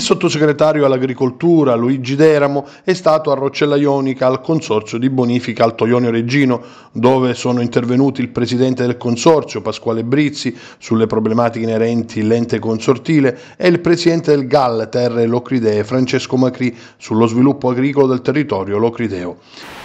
Il sottosegretario all'agricoltura Luigi Deramo è stato a Roccella Ionica al consorzio di bonifica Alto Ionio Reggino, dove sono intervenuti il presidente del consorzio Pasquale Brizzi sulle problematiche inerenti l'ente consortile e il presidente del GAL Terre Locridee Francesco Macri sullo sviluppo agricolo del territorio locrideo.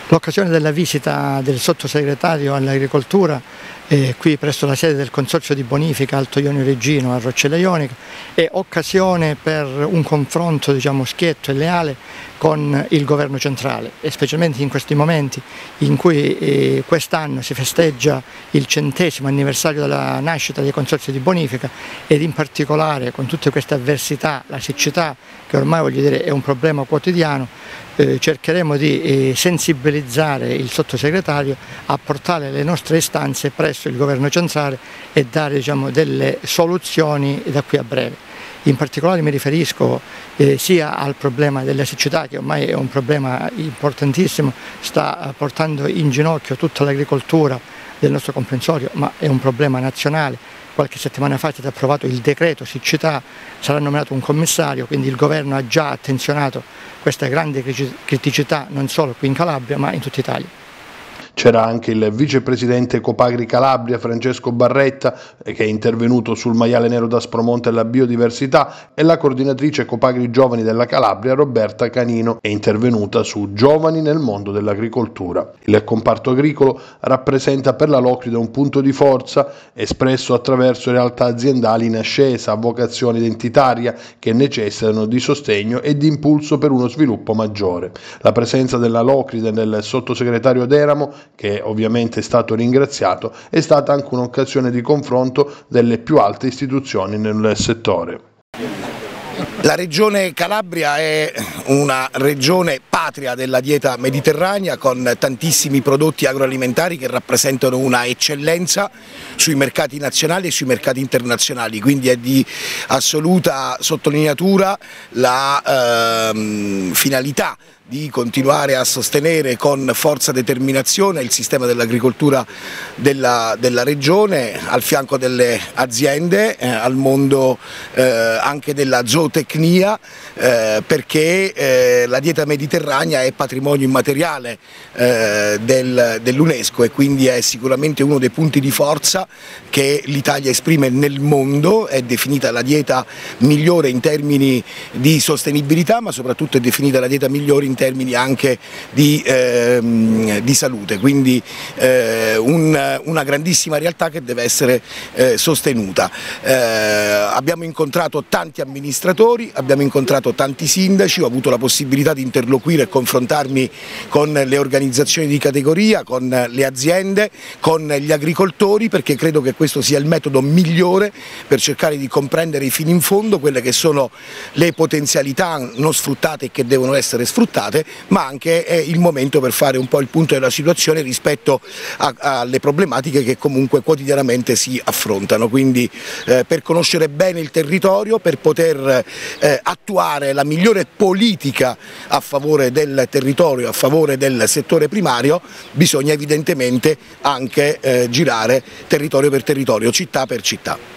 L'occasione della visita del sottosegretario all'agricoltura eh, qui presso la sede del Consorzio di Bonifica Alto Ionio Reggino a Roccella Ionica è occasione per un confronto diciamo, schietto e leale con il governo centrale e specialmente in questi momenti in cui eh, quest'anno si festeggia il centesimo anniversario della nascita dei consorzi di bonifica ed in particolare con tutte queste avversità, la siccità che ormai voglio dire è un problema quotidiano, eh, cercheremo di eh, sensibilizzare il sottosegretario a portare le nostre istanze presso il governo centrale e dare diciamo, delle soluzioni da qui a breve. In particolare mi riferisco eh, sia al problema della siccità che ormai è un problema importantissimo, sta portando in ginocchio tutta l'agricoltura del nostro comprensorio, ma è un problema nazionale. Qualche settimana fa è stato approvato il decreto siccità, sarà nominato un commissario, quindi il governo ha già attenzionato questa grande criticità non solo qui in Calabria ma in tutta Italia. C'era anche il vicepresidente Copagri Calabria Francesco Barretta che è intervenuto sul maiale nero d'Aspromonte e la biodiversità e la coordinatrice Copagri Giovani della Calabria Roberta Canino è intervenuta su Giovani nel mondo dell'agricoltura. Il comparto agricolo rappresenta per la Locrida un punto di forza espresso attraverso realtà aziendali in ascesa, a vocazione identitaria che necessitano di sostegno e di impulso per uno sviluppo maggiore. La presenza della Locrida nel sottosegretario Deramo che ovviamente è stato ringraziato, è stata anche un'occasione di confronto delle più alte istituzioni nel settore. La regione Calabria è una regione patria della dieta mediterranea con tantissimi prodotti agroalimentari che rappresentano una eccellenza sui mercati nazionali e sui mercati internazionali, quindi è di assoluta sottolineatura la ehm, finalità di continuare a sostenere con forza e determinazione il sistema dell'agricoltura della, della, regione al fianco delle aziende, eh, al mondo eh, anche della zootecnia eh, perché eh, la dieta mediterranea è patrimonio immateriale eh, del, dell'UNESCO e quindi è sicuramente uno dei punti di forza che l'Italia esprime nel mondo, è definita la dieta migliore in termini di sostenibilità ma soprattutto è definita la dieta migliore in in termini anche di, ehm, di salute, quindi eh, un, una grandissima realtà che deve essere eh, sostenuta. Eh, abbiamo incontrato tanti amministratori, abbiamo incontrato tanti sindaci, ho avuto la possibilità di interloquire e confrontarmi con le organizzazioni di categoria, con le aziende, con gli agricoltori perché credo che questo sia il metodo migliore per cercare di comprendere fino in fondo quelle che sono le potenzialità non sfruttate e che devono essere sfruttate sfruttate, ma anche è il momento per fare un po' il punto della situazione rispetto a, alle problematiche che comunque quotidianamente si affrontano. Quindi eh, per conoscere bene il territorio, per poter eh, attuare la migliore politica a favore del territorio, a favore del settore primario, bisogna evidentemente anche eh, girare territorio per territorio, città per città.